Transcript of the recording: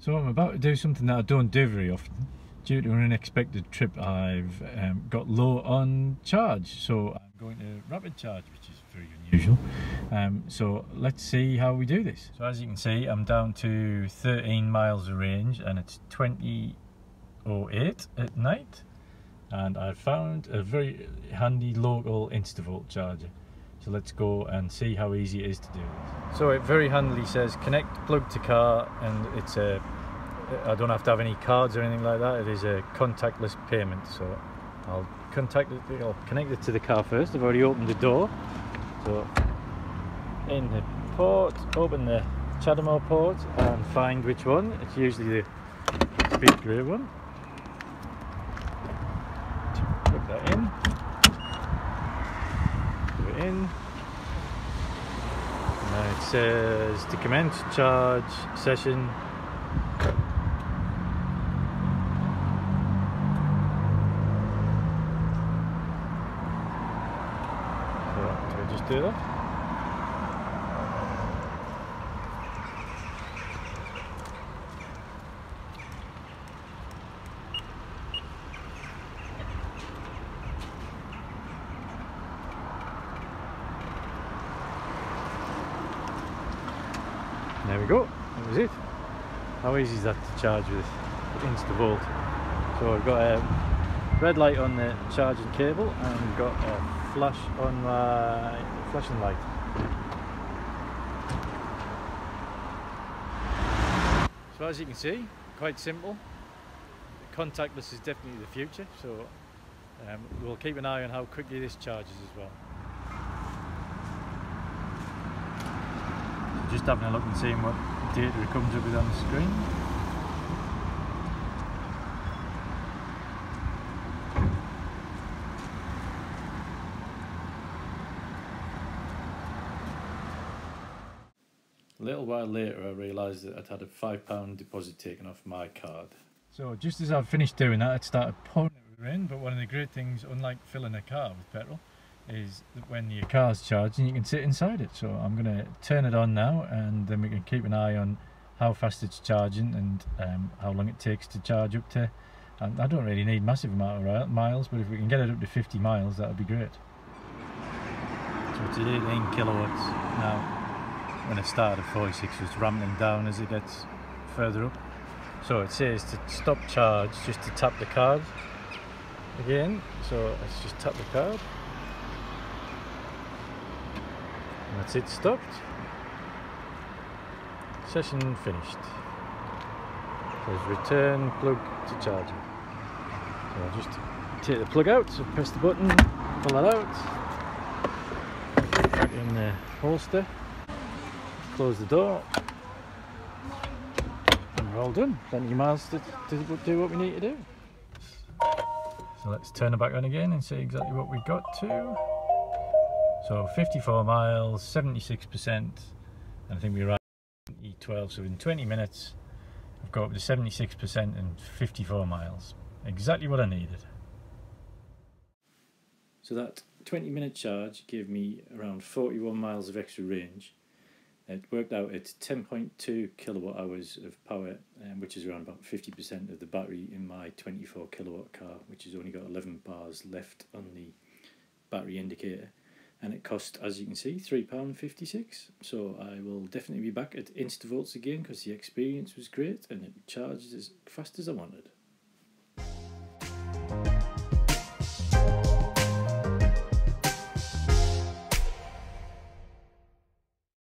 So I'm about to do something that I don't do very often. Due to an unexpected trip, I've um, got low on charge, so I'm going to rapid charge, which is very unusual. Um, so let's see how we do this. So as you can see, I'm down to 13 miles of range, and it's 20:08 at night. And I found a very handy local Instavolt charger. So let's go and see how easy it is to do this. So it very handily says connect plug to car and it's a I don't have to have any cards or anything like that. It is a contactless payment. So I'll contact it, I'll connect it to the car first. I've already opened the door. So in the port, open the CHAdeMO port and find which one. It's usually the big grey one. Plug that in. It. And it says to commence charge session just do that. We go, that was it. How easy is that to charge with InstaVolt? So I've got a red light on the charging cable and got a flash on my flashing light. So as you can see, quite simple. Contactless is definitely the future, so um, we'll keep an eye on how quickly this charges as well. Just having a look and seeing what data it comes up with on the screen. A little while later, I realised that I'd had a £5 deposit taken off my card. So just as I've finished doing that, I'd started pouring it in, but one of the great things, unlike filling a car with petrol, is when your car's charging, you can sit inside it. So I'm going to turn it on now, and then we can keep an eye on how fast it's charging and um, how long it takes to charge up to. And I don't really need massive amount of miles, but if we can get it up to 50 miles, that would be great. So it's 18 kilowatts now when it started at 46 it's ramping down as it gets further up so it says to stop charge just to tap the card again so let's just tap the card and that's it stopped session finished. Says return plug to charger. So I'll just take the plug out so press the button pull that out. Put it back in the holster. Close the door. And we're all done. Plenty of miles to, to do what we need to do. So let's turn it back on again and see exactly what we got to so 54 miles 76 percent and I think we are E12 so in 20 minutes I've got up to 76 percent and 54 miles. Exactly what I needed. So that 20 minute charge gave me around 41 miles of extra range. It worked out at 10.2 kilowatt hours of power, um, which is around about 50% of the battery in my 24 kilowatt car, which has only got 11 bars left on the battery indicator. And it cost, as you can see, £3.56. So I will definitely be back at Instavolts again because the experience was great and it charged as fast as I wanted.